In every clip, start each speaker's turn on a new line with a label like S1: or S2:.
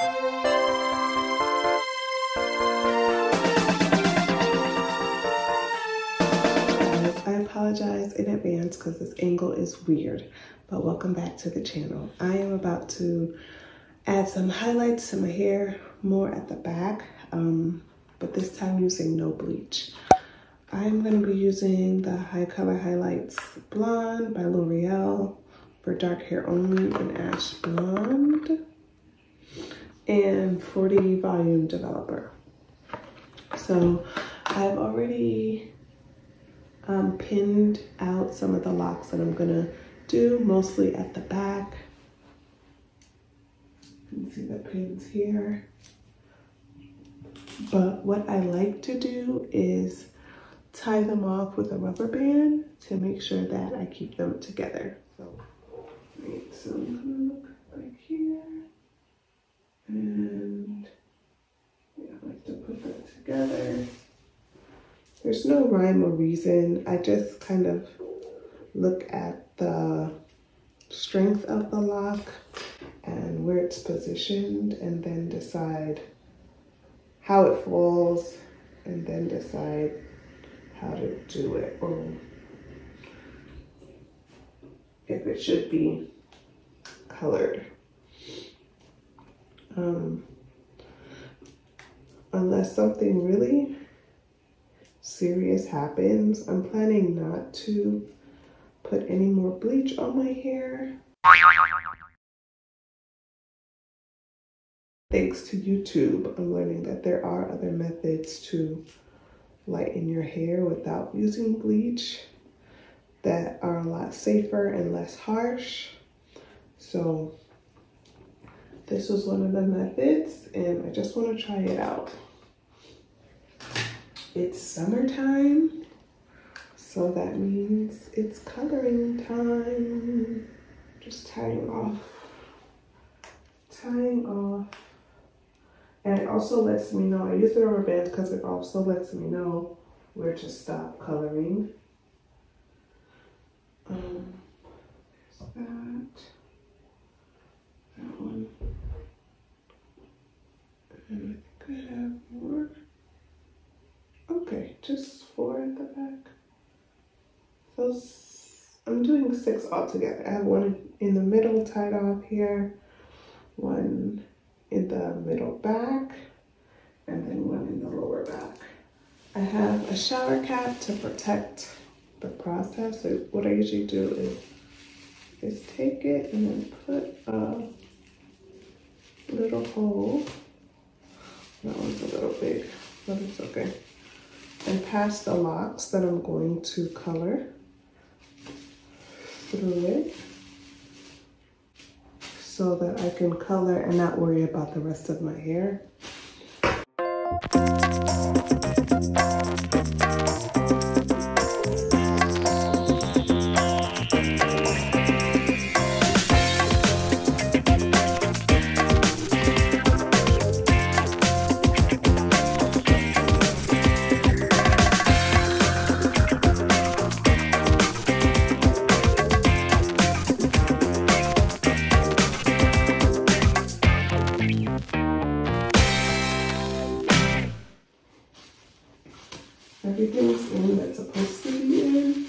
S1: I apologize in advance because this angle is weird, but welcome back to the channel. I am about to add some highlights to my hair, more at the back, um, but this time using no bleach. I'm gonna be using the High Color Highlights Blonde by L'Oreal for dark hair only in Ash Blonde and 40 Volume Developer. So I've already um, pinned out some of the locks that I'm gonna do, mostly at the back. You can see the pins here. But what I like to do is tie them off with a rubber band to make sure that I keep them together. So, so I'm gonna look like here. And yeah, I like to put that together. There's no rhyme or reason. I just kind of look at the strength of the lock and where it's positioned and then decide how it falls and then decide how to do it or if it should be colored. Um, unless something really serious happens, I'm planning not to put any more bleach on my hair. Thanks to YouTube, I'm learning that there are other methods to lighten your hair without using bleach that are a lot safer and less harsh. So this was one of the methods and I just want to try it out. It's summertime, so that means it's coloring time. Just tying off, tying off. And it also lets me know, I use the rubber band because it also lets me know where to stop coloring. Um, that. One. And I think I have more. Okay, just four at the back. So I'm doing six altogether. I have one in the middle tied off here, one in the middle back, and then one in the lower back. I have a shower cap to protect the process. So what I usually do is, is take it and then put a little hole. That one's a little big, but it's okay. And pass the locks that I'm going to color through it so that I can color and not worry about the rest of my hair. Everything's in that's supposed to be in.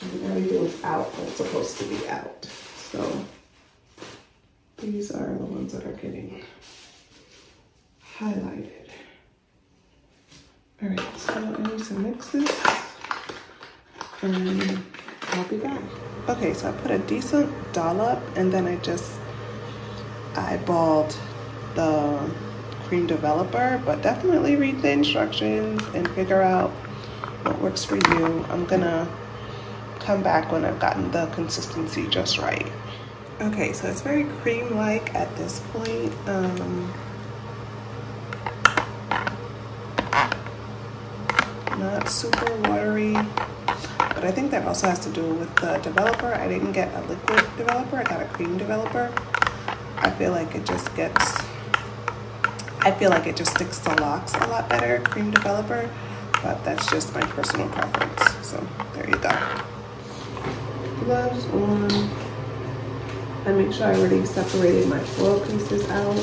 S1: And everything's out that's supposed to be out. So these are the ones that are getting highlighted. All right, so I need to mix this and I'll be back. Okay, so I put a decent dollop and then I just eyeballed the cream developer, but definitely read the instructions and figure out what works for you. I'm gonna come back when I've gotten the consistency just right. Okay, so it's very cream-like at this point. Um, not super watery, but I think that also has to do with the developer. I didn't get a liquid developer, I got a cream developer. I feel like it just gets I feel like it just sticks to locks a lot better, cream developer, but that's just my personal preference. So there you go. Gloves on. I make sure I already separated my foil pieces out.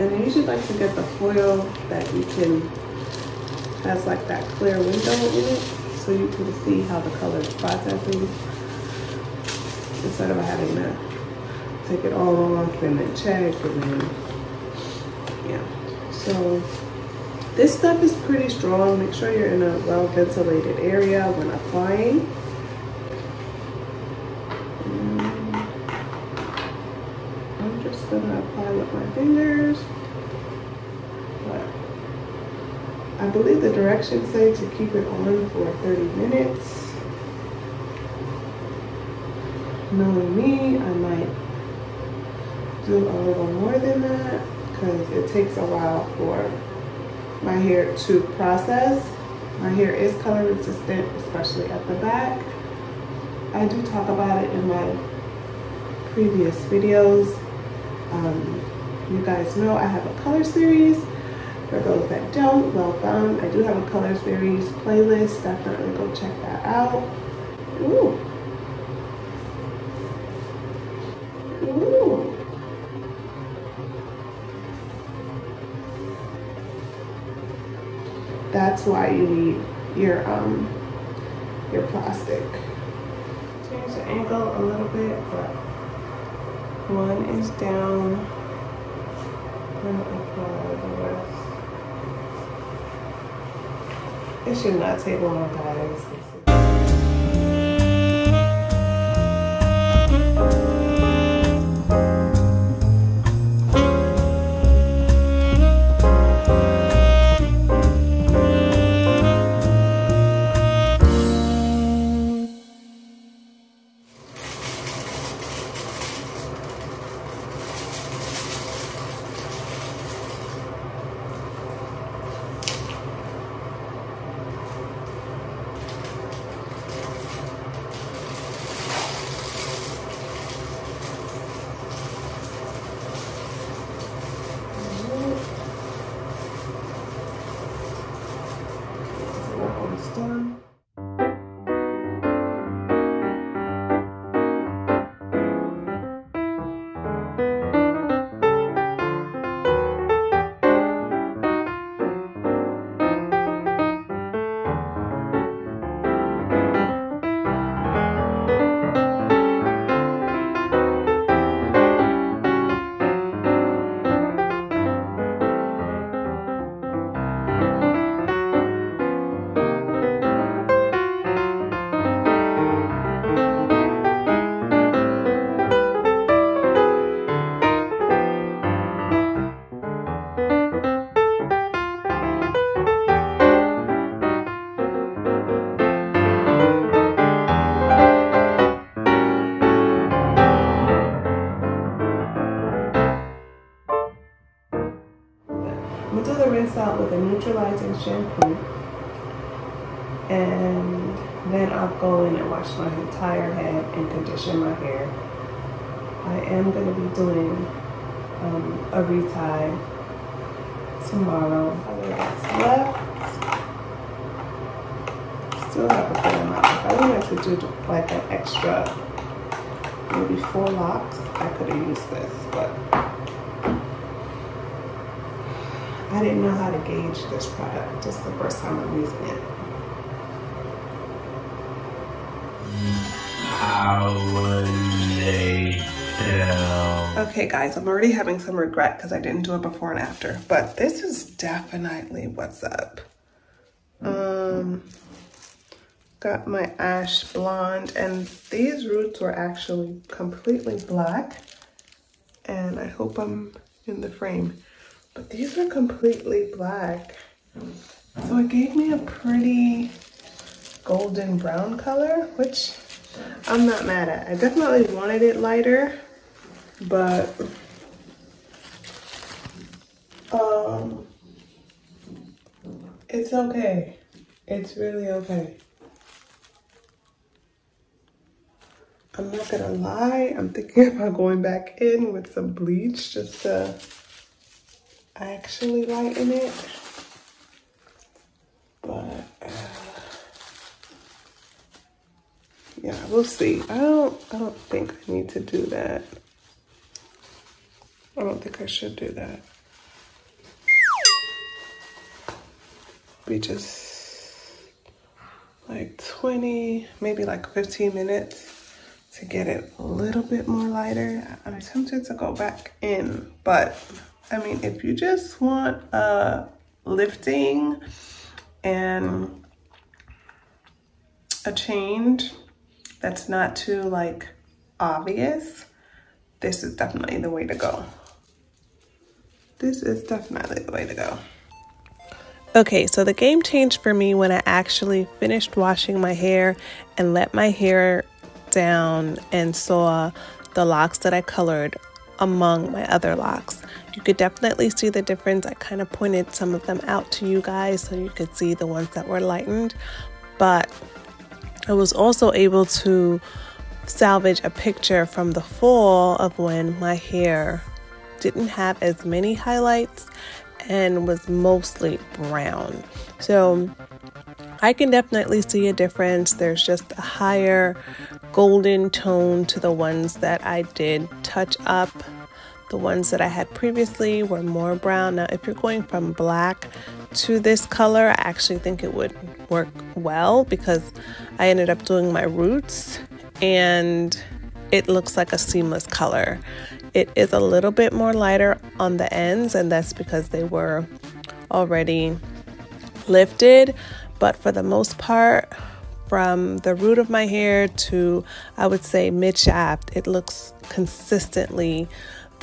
S1: And I usually like to get the foil that you can, has like that clear window in it so you can see how the color is processing instead of having to take it all off and then check and then, yeah. So this stuff is pretty strong. Make sure you're in a well ventilated area when applying. Mm. I'm just gonna apply with my fingers. But I believe the directions say to keep it on for 30 minutes. Knowing me, I might do a little more than that because it takes a while for my hair to process. My hair is color resistant, especially at the back. I do talk about it in my previous videos. Um, you guys know I have a color series. For those that don't, welcome. I do have a color series playlist. Definitely go check that out. Ooh. Ooh. That's why you need your um your plastic. Change the angle a little bit, but one is down. It should not take long, guys. Done. Shampoo. And then I'll go in and wash my entire head and condition my hair. I am gonna be doing um, a retie tomorrow. Still have a good amount. If I wanted to do like an extra, maybe four locks, I could have used this, but I didn't know how to gauge this product. This is the first time I'm using it. Okay guys, I'm already having some regret because I didn't do it before and after, but this is definitely what's up. Um, got my ash blonde and these roots were actually completely black and I hope I'm in the frame. But these are completely black. So it gave me a pretty golden brown color, which I'm not mad at. I definitely wanted it lighter, but um, it's okay. It's really okay. I'm not gonna lie, I'm thinking about going back in with some bleach just to actually lighten it. But uh,
S2: yeah, we'll see. I don't I don't think I need to do that. I don't think I should do that. Be just like 20, maybe like 15 minutes to get it a little bit more lighter. I'm tempted to go back in, but I mean, if you just want a lifting and a change that's not too like obvious, this is definitely the way to go. This is definitely the way to go.
S1: Okay, so the game changed for me when I actually finished washing my hair and let my hair down and saw the locks that I colored among my other locks. You could definitely see the difference. I kind of pointed some of them out to you guys so you could see the ones that were lightened, but I was also able to salvage a picture from the fall of when my hair didn't have as many highlights and was mostly brown. So I can definitely see a difference. There's just a higher golden tone to the ones that I did touch up. The ones that I had previously were more brown. Now, if you're going from black to this color, I actually think it would work well because I ended up doing my roots and it looks like a seamless color. It is a little bit more lighter on the ends, and that's because they were already lifted. But for the most part, from the root of my hair to I would say mid shaft, it looks consistently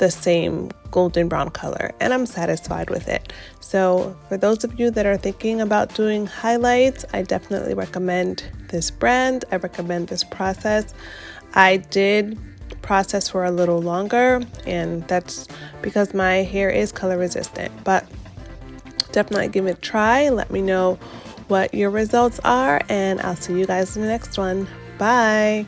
S1: the same golden brown color, and I'm satisfied with it. So, for those of you that are thinking about doing highlights, I definitely recommend this brand. I recommend this process. I did process for a little longer, and that's because my hair is color resistant. But definitely give it a try. Let me know what your results are, and I'll see you guys in the next one. Bye.